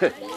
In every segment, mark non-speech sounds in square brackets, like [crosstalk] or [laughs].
It's [laughs] [laughs]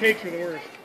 cakes are the worst.